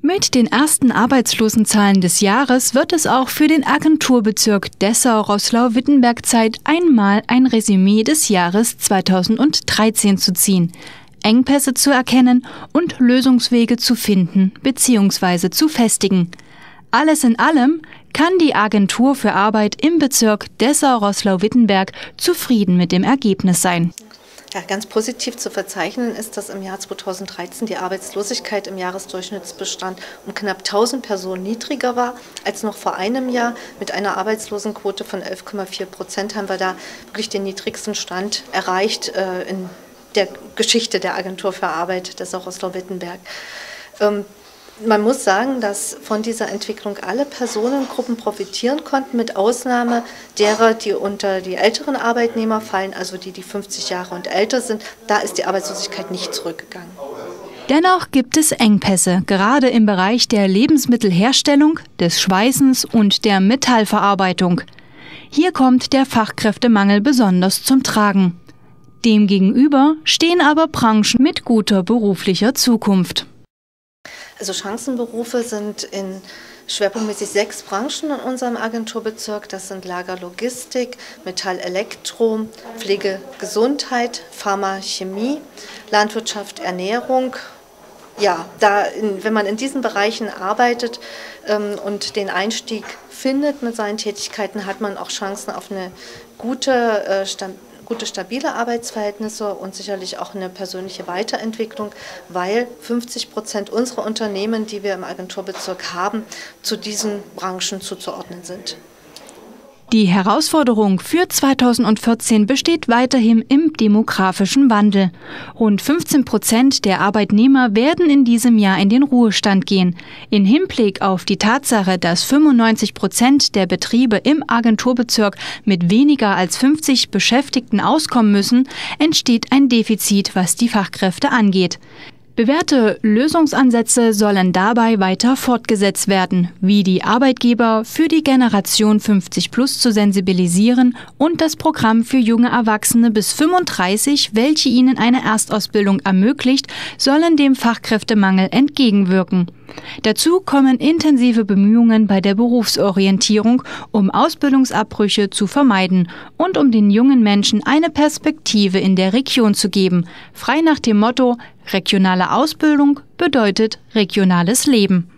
Mit den ersten Arbeitslosenzahlen des Jahres wird es auch für den Agenturbezirk Dessau-Rosslau-Wittenberg Zeit, einmal ein Resümee des Jahres 2013 zu ziehen, Engpässe zu erkennen und Lösungswege zu finden bzw. zu festigen. Alles in allem kann die Agentur für Arbeit im Bezirk Dessau-Rosslau-Wittenberg zufrieden mit dem Ergebnis sein. Ja, ganz positiv zu verzeichnen ist, dass im Jahr 2013 die Arbeitslosigkeit im Jahresdurchschnittsbestand um knapp 1000 Personen niedriger war als noch vor einem Jahr. Mit einer Arbeitslosenquote von 11,4 Prozent haben wir da wirklich den niedrigsten Stand erreicht äh, in der Geschichte der Agentur für Arbeit des Rostow-Wittenberg. Ähm, man muss sagen, dass von dieser Entwicklung alle Personengruppen profitieren konnten, mit Ausnahme derer, die unter die älteren Arbeitnehmer fallen, also die, die 50 Jahre und älter sind. Da ist die Arbeitslosigkeit nicht zurückgegangen. Dennoch gibt es Engpässe, gerade im Bereich der Lebensmittelherstellung, des Schweißens und der Metallverarbeitung. Hier kommt der Fachkräftemangel besonders zum Tragen. Demgegenüber stehen aber Branchen mit guter beruflicher Zukunft. Also Chancenberufe sind in schwerpunktmäßig sechs Branchen in unserem Agenturbezirk. Das sind Lagerlogistik, Metall, Elektro, Pflege, Gesundheit, Pharma, Chemie, Landwirtschaft, Ernährung. Ja, da in, wenn man in diesen Bereichen arbeitet ähm, und den Einstieg findet mit seinen Tätigkeiten, hat man auch Chancen auf eine gute äh, gute, stabile Arbeitsverhältnisse und sicherlich auch eine persönliche Weiterentwicklung, weil 50 Prozent unserer Unternehmen, die wir im Agenturbezirk haben, zu diesen Branchen zuzuordnen sind. Die Herausforderung für 2014 besteht weiterhin im demografischen Wandel. Rund 15 Prozent der Arbeitnehmer werden in diesem Jahr in den Ruhestand gehen. In Hinblick auf die Tatsache, dass 95 Prozent der Betriebe im Agenturbezirk mit weniger als 50 Beschäftigten auskommen müssen, entsteht ein Defizit, was die Fachkräfte angeht. Bewährte Lösungsansätze sollen dabei weiter fortgesetzt werden, wie die Arbeitgeber für die Generation 50 Plus zu sensibilisieren und das Programm für junge Erwachsene bis 35, welche ihnen eine Erstausbildung ermöglicht, sollen dem Fachkräftemangel entgegenwirken. Dazu kommen intensive Bemühungen bei der Berufsorientierung, um Ausbildungsabbrüche zu vermeiden und um den jungen Menschen eine Perspektive in der Region zu geben, frei nach dem Motto Regionale Ausbildung bedeutet regionales Leben.